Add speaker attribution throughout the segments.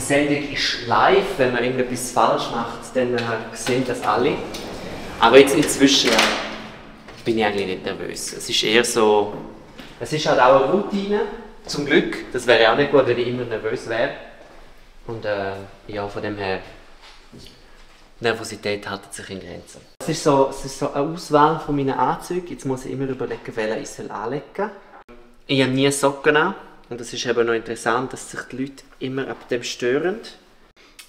Speaker 1: Sendung ist live. Wenn man irgendetwas falsch macht, dann sehen das alle. Aber jetzt inzwischen bin ich eigentlich nicht nervös. Es ist eher so, es ist halt auch eine Routine, zum Glück. Das wäre auch nicht gut, wenn ich immer nervös wäre. Und äh, ja, von dem her, Nervosität hält sich in Grenzen. Es ist, so, es ist so eine Auswahl von meinen Anzügen. Jetzt muss ich immer überlegen, welchen ich anlegen soll. Ich habe nie Socken an. Und es ist eben noch interessant, dass sich die Leute immer ab dem stören.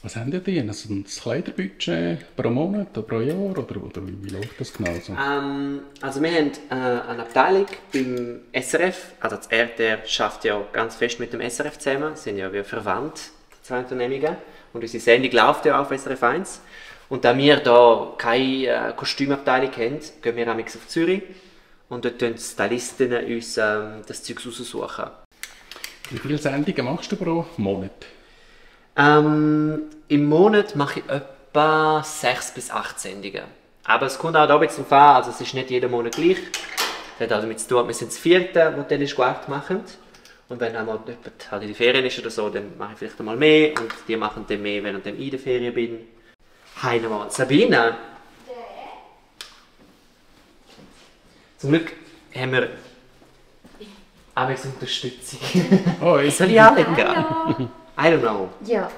Speaker 2: Was haben die? Also ein Kleiderbudget pro Monat oder pro Jahr? Oder, oder wie, läuft das genau so?
Speaker 1: Ähm, also wir haben äh, eine Abteilung beim SRF. Also das RTR schafft ja ganz fest mit dem SRF zusammen. sind ja wie verwandt, die zwei Unternehmungen. Und unsere Sendung läuft ja auf SRF 1. Und da wir hier keine äh, Kostümabteilung haben, gehen wir auf Zürich und dort tun die Stylisten uns ähm, das Zeug raussuchen.
Speaker 2: Wie viele Sendungen machst du pro Monat?
Speaker 1: Ähm, Im Monat mache ich etwa 6 bis 8 Sendungen. Aber es kommt auch da ein bisschen drauf an, also es ist nicht jeden Monat gleich. Das hat auch damit zu tun, wir sind das vierte, die Telesquart machen. Und wenn einmal jemand halt in die Ferien ist oder so, dann mache ich vielleicht einmal mehr und die machen dann mehr, während ich in der Ferien bin. Hi nochmal. Sabine? Zum Glück haben wir Unterstützung.
Speaker 2: Oh, ich
Speaker 1: Soll ich anlegen? I don't know.
Speaker 3: Ja.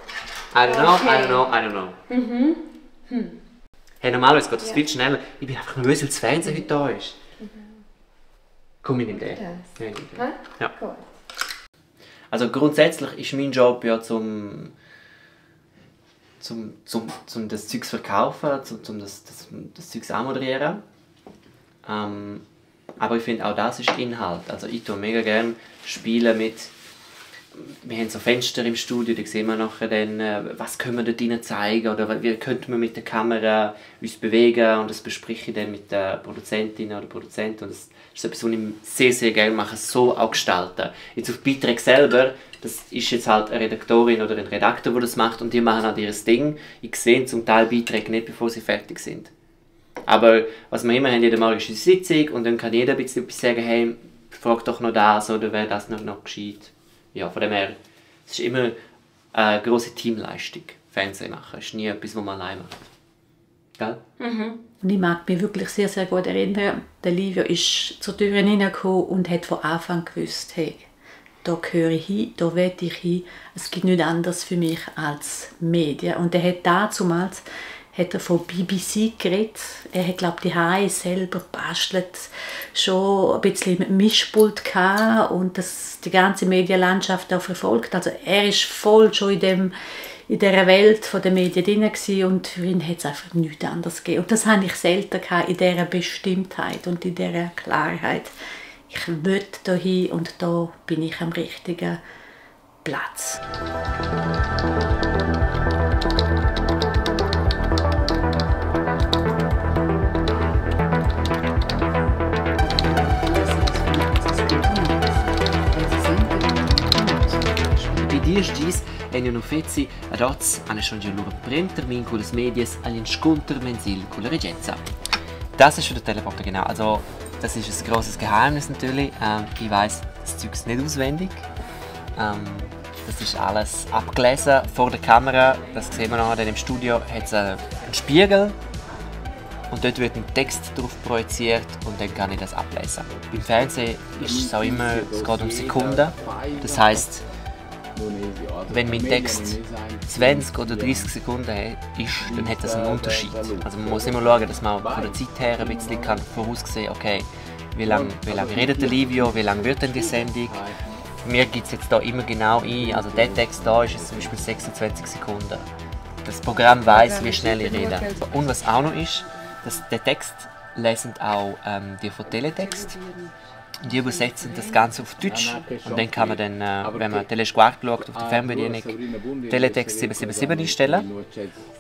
Speaker 1: I don't know, I don't know, I don't know. Mhm. Hm. Hey, normalerweise geht das ja. viel schneller. Ich bin einfach nervös, weil das Fernsehen heute da ist. Mhm. Komm, ich nehme den. Ja, ich den. Ja. Cool. Also grundsätzlich ist mein Job ja zum zum, zum, zum das Zeug zu verkaufen, zum, zum das, das, das Zeug anmoderieren. Ähm, aber ich finde auch das ist Inhalt. Also ich tue mega gerne spielen mit wir haben so Fenster im Studio, da sehen wir nachher dann, äh, was können wir dort zeigen oder wie könnten wir mit der Kamera uns bewegen und das bespreche ich dann mit der Produzentin oder Produzenten und das ist etwas, was ich sehr, sehr gerne mache, so auch gestalten. Jetzt auf Beiträge selber, das ist jetzt halt eine Redaktorin oder ein Redakteur, der das macht und die machen halt ihr Ding. Ich sehe zum Teil Beiträge nicht, bevor sie fertig sind. Aber was wir immer haben, jede Morgen ist eine Sitzung und dann kann jeder ein bisschen sagen, hey, frag doch noch das oder wäre das noch, noch gescheit ja, von dem her, es ist immer eine große Teamleistung, Fernsehen machen. Es ist nie etwas, was man allein macht. Gell?
Speaker 3: Mhm. Und ich mag mich wirklich sehr, sehr gut erinnern, der Livio ist zur Tür hineingekommen und hat von Anfang gewusst, hey, da gehöre ich hin, da will ich hin. Es gibt nichts anderes für mich als Medien. Und er hat damals hat er von BBC geredet. Er hat, glaube ich, die Haare selber bastelt, schon ein bisschen mit Mischpult und das, die ganze Medienlandschaft auch verfolgt. Also er ist voll schon in dem in dieser Welt der Medien drin und für ihn hat es einfach nichts anderes gegeben. Und das habe ich selten gehabt, in dieser Bestimmtheit und in dieser Klarheit. Ich will hier und da bin ich am richtigen Platz.
Speaker 1: Dies en un uffezi ad oz hanno schon già loro Printtermin con le medias agli sconter mensil con la Regenza. Das ist für den Teleporter genau. Also das ist ein großes Geheimnis natürlich. Ähm, ich weiß das Zeug nicht auswendig. Ähm, das ist alles abgelesen vor der Kamera. Das sehen wir nachher im Studio. Hat es einen Spiegel und dort wird ein Text drauf projiziert und dann kann ich das ablesen. Beim Fernsehen ist es auch immer, es geht um Sekunden. Das heißt, wenn mein Text 20 oder 30 Sekunden ist, dann hat das einen Unterschied. Also man muss immer schauen, dass man von der Zeit her ein bisschen kann voraussehen kann, okay, wie lange wie lang redet der Livio, wie lange wird denn die Sendung. Mir gibt es jetzt da immer genau ein, also der Text da ist jetzt zum Beispiel 26 Sekunden. Das Programm weiß, wie schnell ich rede. Und was auch noch ist, dass der Text lesen auch ähm, die von Teletext. Und die übersetzen das Ganze auf Deutsch und dann kann man dann, äh, wenn man Telesquart schaut, auf der Fernbedienung Teletext 777 einstellen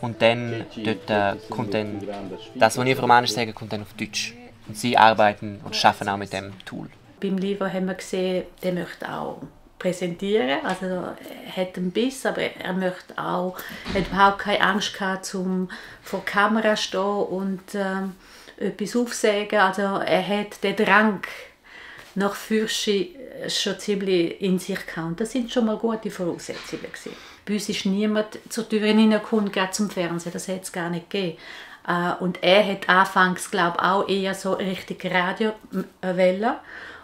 Speaker 1: und dann dort äh, kommt dann, das, was ich auf Romanisch sage, kommt dann auf Deutsch. Und sie arbeiten und arbeiten auch mit dem Tool.
Speaker 3: Beim Livro haben wir gesehen, der möchte auch präsentieren. Also er hat einen Biss, aber er möchte auch, hat überhaupt keine Angst gehabt, zum vor der Kamera stehen und äh, etwas aufsagen. Also er hat den Drang, nach Fürschi schon ziemlich in sich gehabt. Das sind schon mal gute Voraussetzungen. Gewesen. Bei uns ist niemand zur Tür hineingekommen, gerade zum Fernsehen. Das hätte es gar nicht gegeben. Äh, und er hat anfangs, glaube auch eher so richtig Radio wollen.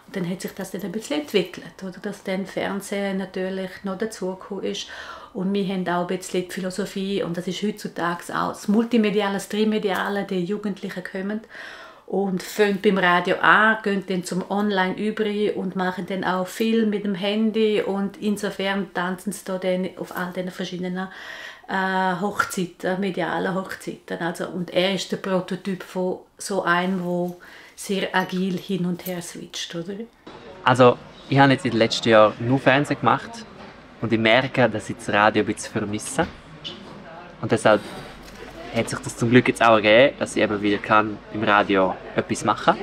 Speaker 3: Und dann hat sich das dann ein bisschen entwickelt, oder? dass dann Fernsehen natürlich noch dazugekommen ist. Und wir haben auch ein bisschen die Philosophie, und das ist heutzutage auch das Multimediale, das Trimediale, die Jugendlichen kommen und fangen beim Radio an, gehen dann zum Online über und machen dann auch viel mit dem Handy und insofern tanzen sie da dann auf all diesen verschiedenen äh, Hochzeiten, medialen Hochzeiten. Also, und er ist der Prototyp von so einem, der sehr agil hin und her switcht, oder?
Speaker 1: Also, ich habe jetzt in den letzten Jahren nur Fernsehen gemacht und ich merke, dass ich das Radio ein bisschen vermisse. Und deshalb hat sich das zum Glück jetzt auch ergeben, dass ich eben wieder kann im Radio etwas machen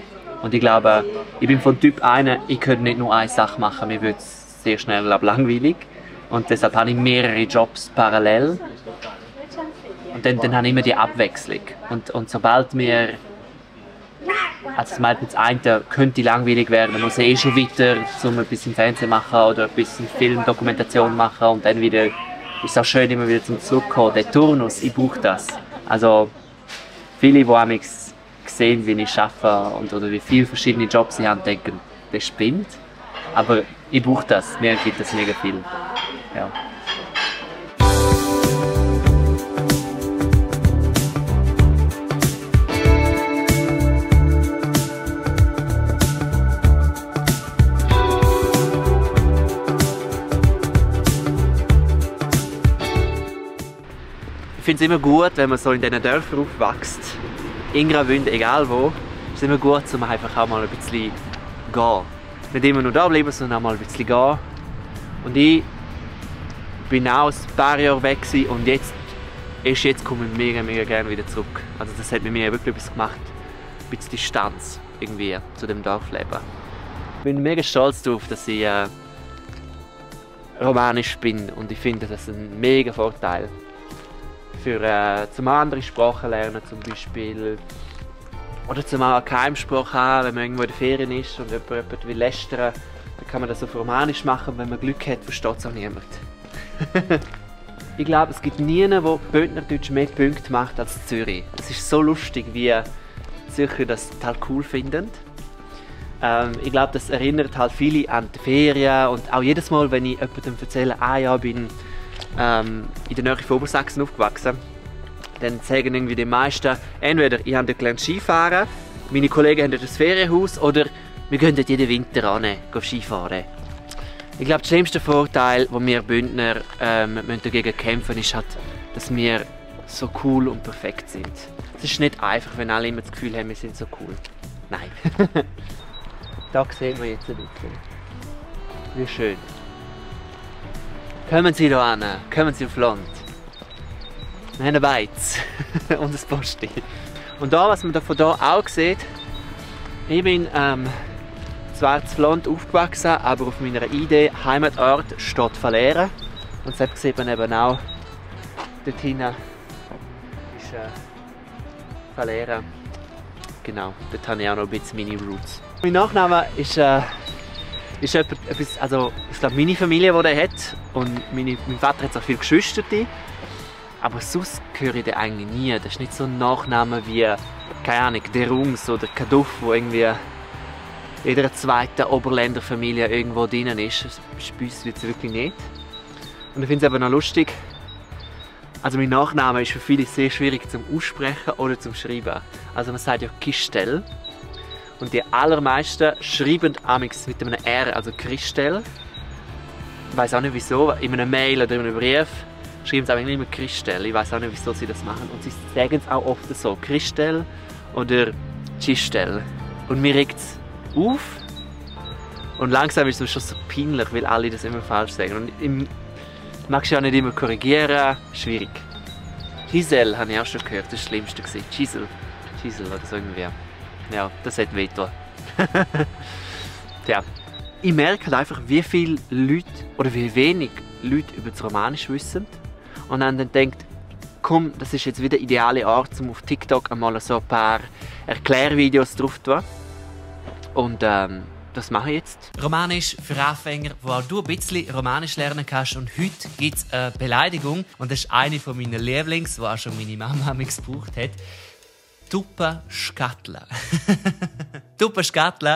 Speaker 1: Und ich glaube, ich bin von Typ einer, ich könnte nicht nur eine Sache machen, mir wird es sehr schnell langweilig. Und deshalb habe ich mehrere Jobs parallel. Und dann, dann habe ich immer die Abwechslung. Und, und sobald mir also zum Beispiel das eine könnte langweilig werden, dann muss ich eh schon weiter um ein bisschen Fernsehen machen oder ein bisschen Filmdokumentation machen und dann wieder ist es auch schön immer wieder zum Zurückkommen. Der Turnus, ich brauche das. Also viele, die mich sehen, wie ich arbeite und, oder wie viele verschiedene Jobs ich habe, denken, das spinnt. Aber ich brauche das, mir gibt das mega viel. Ja. Finde es immer gut, wenn man so in diesen Dörfern aufwächst, in Graubünden, egal wo, ist es immer gut, um einfach auch mal ein bisschen gehen. Nicht immer nur da bleiben, sondern auch mal ein bisschen gehen. Und ich bin auch ein paar Jahre weg und jetzt, erst jetzt komme ich mega, mega gerne wieder zurück. Also das hat mit mir wirklich etwas gemacht, ein bisschen Distanz irgendwie zu dem Dorfleben. Ich bin mega stolz darauf, dass ich äh, romanisch bin und ich finde das ein mega Vorteil. Für äh, zum andere Sprachen lernen zum Beispiel oder zum eine Keimsprache haben, wenn man irgendwo in der Ferien ist und jemand, jemand will lästern, dann kann man das auf Romanisch machen. Wenn man Glück hat, versteht es auch niemand. ich glaube, es gibt niemanden, der Bündnerdeutsch mehr Punkte macht als Zürich. Es ist so lustig, wie Zürcher das total cool finden. Ähm, ich glaube, das erinnert halt viele an die Ferien und auch jedes Mal, wenn ich jemandem erzähle, ah ja, bin ähm, in der Nähe von Obersachsen aufgewachsen, dann sagen irgendwie die meisten, entweder ich habe dort Skifahren, meine Kollegen haben dort ein Ferienhaus oder wir gehen dort jeden Winter an, Skifahren. Ich glaube, der schlimmste Vorteil, den wir Bündner ähm, dagegen kämpfen müssen, ist halt, dass wir so cool und perfekt sind. Es ist nicht einfach, wenn alle immer das Gefühl haben, wir sind so cool. Nein. da sehen wir jetzt ein bisschen. Wie schön. Kommen Sie hier an, kommen Sie auf Land. Wir haben einen Beiz und ein Posti. Und da, was man von hier auch sieht, ich bin ähm, zwar zu Land aufgewachsen, aber auf meiner Idee Heimatort steht Verlehren. Und das sieht man eben auch dort hinten ist äh, Verlehren. Genau, dort habe ich auch noch ein bisschen meine Roots. Mein Nachname ist, äh, ist etwas, also ich glaube meine Familie, die er hat. Und meine, mein Vater hat auch viele Geschwister. Aber sonst höre ich den eigentlich nie. Das ist nicht so ein Nachname wie, keine Ahnung, der Rungs oder Kaduff, wo irgendwie jeder zweiten Oberländerfamilie irgendwo drin ist. Ist bei uns wirklich nicht. Und ich finde es eben noch lustig, also mein Nachname ist für viele sehr schwierig zum Aussprechen oder zum Schreiben. Also man sagt ja Kistel. Und die allermeisten schreiben amix mit einem R, also Christel. Ich weiß auch nicht wieso, in einem Mail oder in einem Brief schreiben sie eigentlich immer Christel. Ich weiß auch nicht, wieso sie das machen. Und sie sagen es auch oft so, Christel oder Chistel. Und mir regt es auf. Und langsam ist es schon so peinlich, weil alle das immer falsch sagen. Und im, magst du ja nicht immer korrigieren, schwierig. Giselle habe ich auch schon gehört, das das Schlimmste. Giselle. Giselle oder so irgendwie. Ja, das hat weh Tja, ich merke halt einfach, wie viele Leute oder wie wenig Leute über das Romanisch wissen und dann denkt, komm, das ist jetzt wieder eine ideale Art, um auf TikTok einmal so ein paar Erklärvideos drauf zu tun. Und ähm, das mache ich jetzt.
Speaker 4: Romanisch für Anfänger, wo auch du ein bisschen Romanisch lernen kannst. Und heute gibt es eine Beleidigung. Und das ist eine von meinen Lieblings, die auch schon meine Mama gebraucht hat. Tuppa Skatla,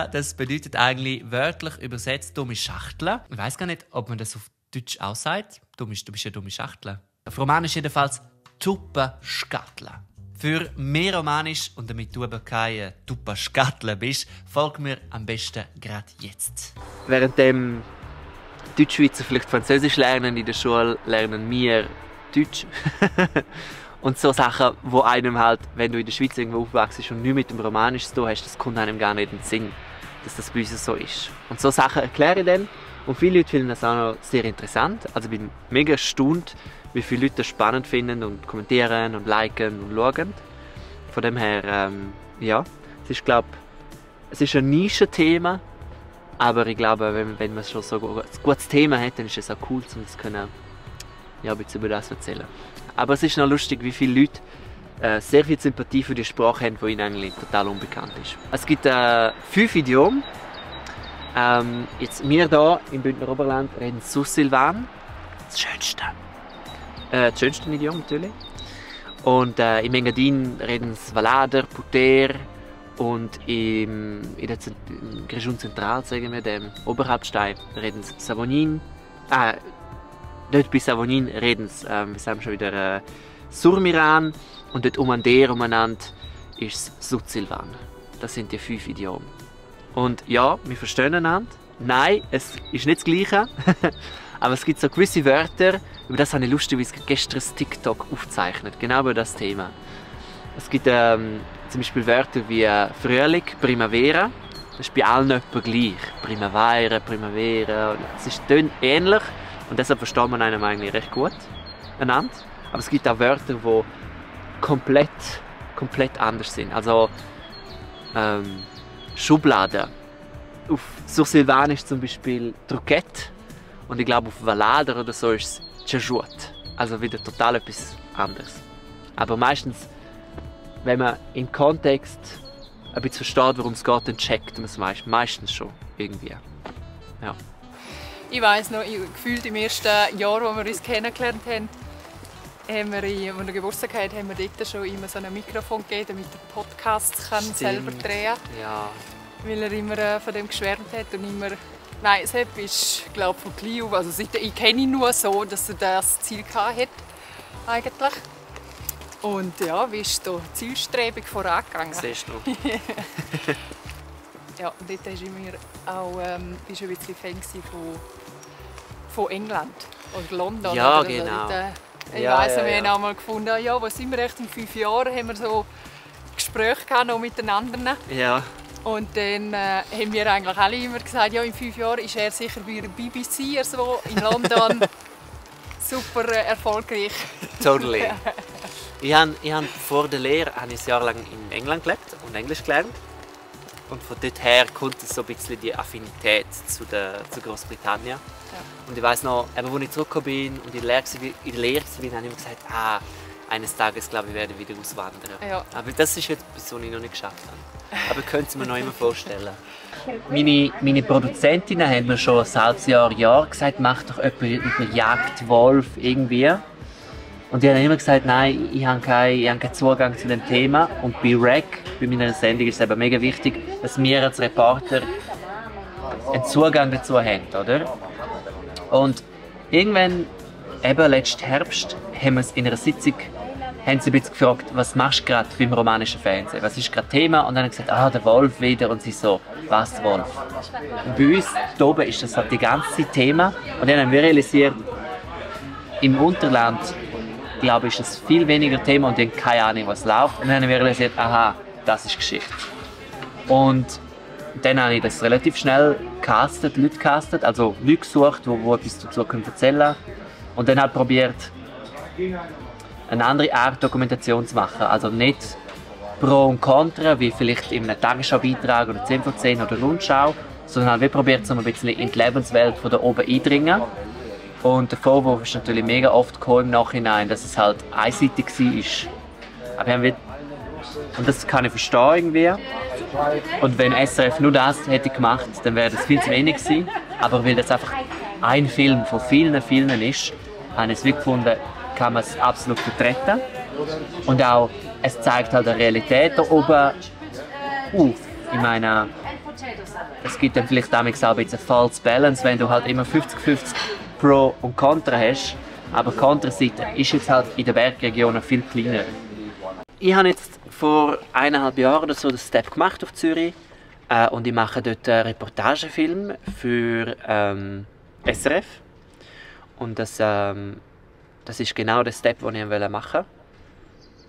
Speaker 4: das bedeutet eigentlich wörtlich übersetzt dumme Schachtel. Ich weiß gar nicht, ob man das auf Deutsch auch sagt. Du bist, du bist eine dumme Schachtel. Auf Romanisch jedenfalls Tuppa Skatla. Für mehr Romanisch und damit du aber keine Tuppa Skatla bist, folg mir am besten gerade jetzt.
Speaker 1: Während dem Deutschschweizer vielleicht Französisch lernen in der Schule, lernen wir Deutsch. und so Sachen, wo einem halt, wenn du in der Schweiz irgendwo aufwachst und nicht mit dem Romanisch zu tun hast, das kommt einem gar nicht in den Sinn, dass das bei uns so ist. Und so Sachen erkläre ich dann und viele Leute finden das auch noch sehr interessant. Also ich bin mega erstaunt, wie viele Leute das spannend finden und kommentieren und liken und schauen. Von dem her, ähm, ja, es ist, glaube es ist ein Nischenthema, aber ich glaube, wenn, wenn man schon so ein gutes Thema hat, dann ist es auch cool, um das können, ja, ein bisschen über das erzählen. Aber es ist noch lustig, wie viele Leute äh, sehr viel Sympathie für die Sprache haben, die ihnen eigentlich total unbekannt ist. Es gibt äh, fünf Idiomen. Ähm, jetzt wir hier im Bündner Oberland reden Sussilvan, das schönste. Äh, das schönste Idiom natürlich. Und äh, im Engadin reden sie Valader, Puter und im, in der Region Zentral, sagen wir, dem Oberhauptstein, reden sie Savonin. Äh, dort bei Savonin reden sie, äh, wir haben schon wieder äh, Surmiran und dort umeinander umeinander ist es Suzilvan. Das sind die fünf Idiome. Und ja, wir verstehen einander. Nein, es ist nicht das Gleiche. Aber es gibt so gewisse Wörter, über das habe ich lustigerweise gestern TikTok aufgezeichnet, genau über das Thema. Es gibt ähm, zum Beispiel Wörter wie äh, Frühling, Primavera. Das ist bei allen etwa gleich. Primavera, Primavera. Es ist ähnlich und deshalb versteht man einem eigentlich recht gut einander. Aber es gibt auch Wörter, die komplett, komplett anders sind. Also ähm, Schublade. Auf Sursilvanisch zum Beispiel Truquette und ich glaube auf Valader oder so ist es Chajut. Also wieder total etwas anderes. Aber meistens, wenn man im Kontext ein bisschen versteht, worum es geht, dann checkt man es meist, meistens schon irgendwie. Ja.
Speaker 5: Ich weiss noch, gefühlt im ersten Jahr, wo wir uns kennengelernt haben, haben wir, als wir Geburtstag hatten, haben wir dort schon immer so ein Mikrofon gegeben, damit er Podcasts kann selber drehen kann.
Speaker 1: Ja.
Speaker 5: Weil er immer äh, von dem geschwärmt hat und immer... Nein, Sepp ist, glaube von klein auf, also ich kenne ihn nur so, dass er das Ziel hatte, eigentlich. Und ja, wie ist da zielstrebig vorangegangen?
Speaker 1: Siehst du.
Speaker 5: ja, und dort war ich mir auch ähm, ist ein bisschen Fan von, von England oder London.
Speaker 1: Ja,
Speaker 5: oder
Speaker 1: genau.
Speaker 5: Dort, ich
Speaker 1: Ja,
Speaker 5: weiss,
Speaker 1: ja,
Speaker 5: wir
Speaker 1: ja.
Speaker 5: haben auch mal gefunden, ja, wo sind wir echt in fünf Jahren, haben wir so Gespräche gehabt, noch miteinander.
Speaker 1: Ja.
Speaker 5: Und dann äh, haben wir eigentlich alle immer gesagt, ja, in fünf Jahren ist er sicher bei der BBC so in London. Super äh, erfolgreich.
Speaker 1: Totally. Ich habe, ich habe vor der Lehre ein Jahr lang in England gelebt und Englisch gelernt. Und von dort her kommt so ein bisschen die Affinität zu, der, zu Großbritannien. Und ich weiß noch, eben, als ich zurückgekommen bin und in der Lehre, war- in der Lehre war, habe ich immer gesagt, ah, eines Tages glaube ich, werde ich wieder auswandern.
Speaker 5: Ja.
Speaker 1: Aber das ist jetzt etwas, was ich noch nicht geschafft habe. Aber ich könnte es mir noch immer vorstellen. Meine, meine Produzentinnen haben mir schon ein halbes Jahr, Jahr gesagt, mach doch etwas über Jagd, Wolf, irgendwie. Und die haben immer gesagt, nein, ich habe keinen, habe keinen Zugang zu dem Thema. Und bei REC, bei meiner Sendung, ist es eben mega wichtig, dass wir als Reporter einen Zugang dazu haben, oder? Und irgendwann, eben letzten Herbst, haben wir es in einer Sitzung haben sie ein bisschen gefragt, was machst du gerade beim romanischen Fernsehen? Was ist gerade Thema? Und dann haben sie gesagt, ah, der Wolf wieder. Und sie so, was Wolf? Und bei uns hier oben ist das halt die ganze Zeit Thema. Und dann haben wir realisiert, im Unterland, glaube ich, ist viel weniger Thema und haben keine Ahnung, was läuft. Und dann haben wir realisiert, aha, das ist Geschichte. Und dann habe ich das relativ schnell castet, Leute castet, also Leute gesucht, die, etwas dazu erzählen können. Und dann halt probiert, eine andere Art Dokumentation zu machen. Also nicht Pro und Contra, wie vielleicht in einem Tagesschau-Beitrag oder 10 von 10 oder Rundschau, sondern halt wir probiert so ein bisschen in die Lebenswelt von da oben eindringen. Und der Vorwurf ist natürlich mega oft gekommen im Nachhinein, dass es halt einseitig war. Aber wir haben Und das kann ich verstehen irgendwie. Und wenn SRF nur das hätte gemacht, dann wäre das viel zu wenig gewesen. Aber weil das einfach ein Film von vielen, vielen ist, habe ich es wirklich gefunden, kann man es absolut vertreten. Und auch, es zeigt halt eine Realität da oben auf. Ich meine, es gibt dann vielleicht auch ein bisschen eine False Balance, wenn du halt immer 50-50 Pro und Contra hast. Aber die Kontraseite ist jetzt halt in den Bergregionen viel kleiner. Ich habe jetzt vor eineinhalb Jahren oder so den Step gemacht auf Zürich äh, und ich mache dort einen Reportagefilm für ähm, SRF. Und das, ähm, das ist genau der Step, den ich machen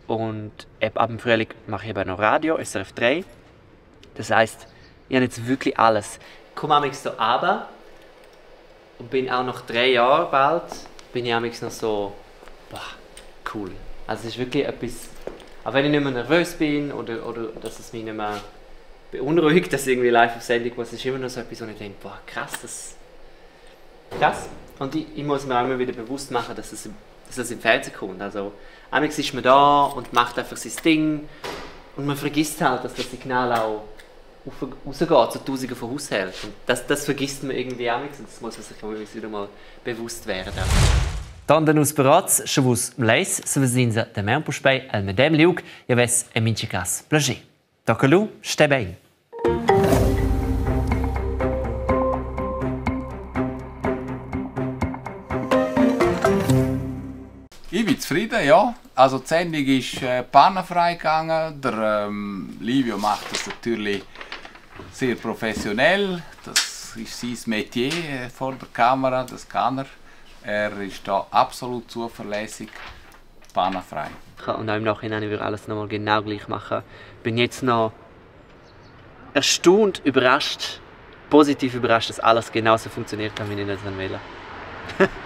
Speaker 1: wollte. Und ab dem Frühling mache ich eben noch Radio, SRF 3. Das heisst, ich habe jetzt wirklich alles. Komme amigs so runter und bin auch nach drei Jahren bald, bin ich amigs noch so, boah, cool. Also es ist wirklich etwas, auch wenn ich nicht mehr nervös bin oder, oder dass es mich nicht mehr beunruhigt, dass irgendwie live auf Sendung was ist immer noch so etwas, wo ich denke, boah, krass, das krass. Und ich, ich muss mir auch immer wieder bewusst machen, dass es, dass es im Fernsehen kommt. Also, amigs ist man da und macht einfach sein Ding und man vergisst halt, dass das Signal auch rausgeht zu Tausenden von Haushalten. Das, das vergisst man irgendwie auch nicht. Das muss man sich wieder mal bewusst werden.
Speaker 4: Dann den usperați și vos mleis să vă zinza de mea pușpei al medem liuc, e ves e mincicas plăji. Dacă lu, ste bine.
Speaker 6: Ich bin zufrieden, ja. Also die Sendung ist äh, pannenfrei gegangen. Der ähm, Livio macht das natürlich sehr professionell. Das ist sein Metier äh, vor der Kamera, das kann er. Er ist da absolut zuverlässig, pannenfrei.
Speaker 1: Und auch im Nachhinein würde ich alles nochmal genau gleich machen. Ich bin jetzt noch erstaunt, überrascht, positiv überrascht, dass alles genauso funktioniert hat, wie ich das wählen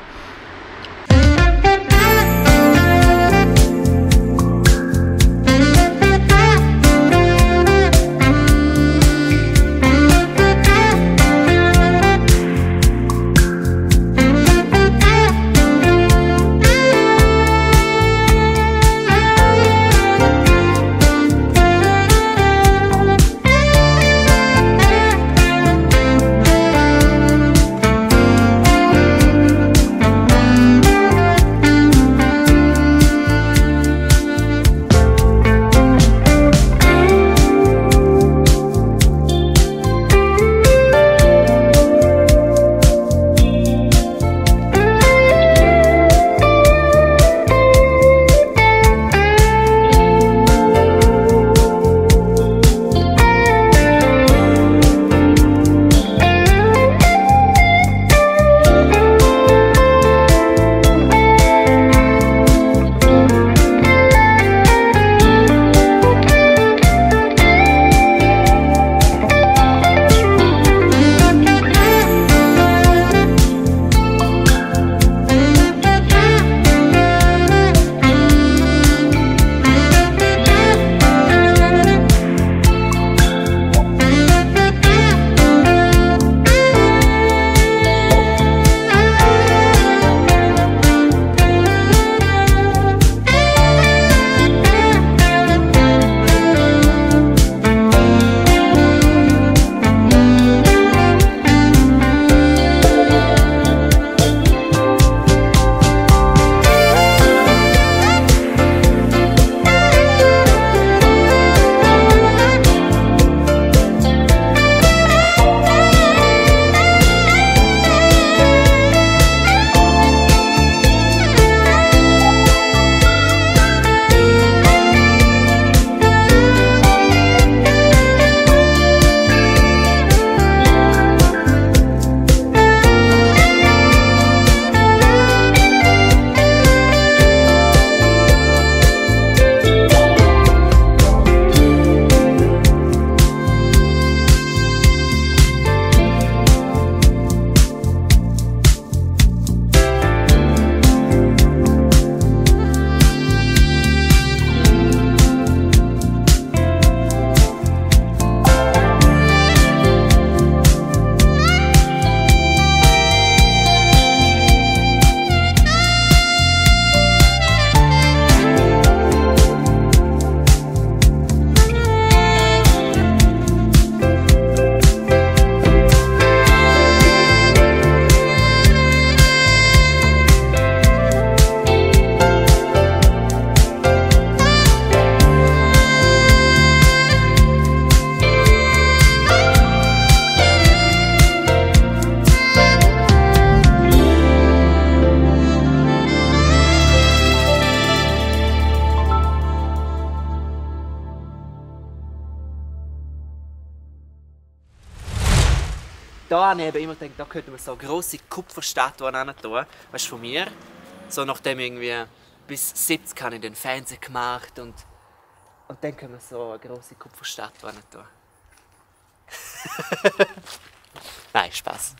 Speaker 1: habe ich eben immer gedacht, da könnte man so eine grosse Kupferstatue hin tun. Weißt du, von mir. So nachdem irgendwie bis 70 habe ich den Fernsehen gemacht und, und dann können wir so eine grosse Kupferstatue hin tun. Nein, Spaß.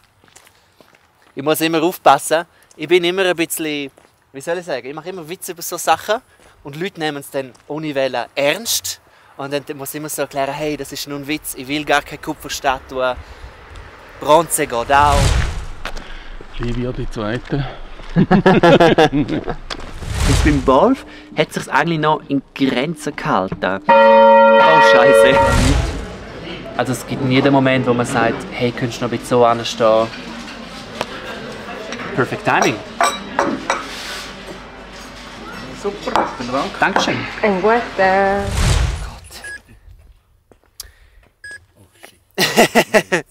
Speaker 1: Ich muss immer aufpassen. Ich bin immer ein bisschen, wie soll ich sagen, ich mache immer Witze über so Sachen und Leute nehmen es dann ohne Welle ernst. Und dann muss ich immer so erklären, hey, das ist nur ein Witz, ich will gar keine Kupferstatue. Bronze geht auch.
Speaker 2: Livia, die Zweite.
Speaker 1: Jetzt beim Wolf hat sich eigentlich noch in Grenzen gehalten. Oh Scheiße. Also es gibt nie den Moment, wo man sagt, hey, könntest du noch ein bisschen so anstehen. Perfect Timing.
Speaker 2: Super, vielen Dank.
Speaker 1: Dankeschön.
Speaker 5: Ein guter.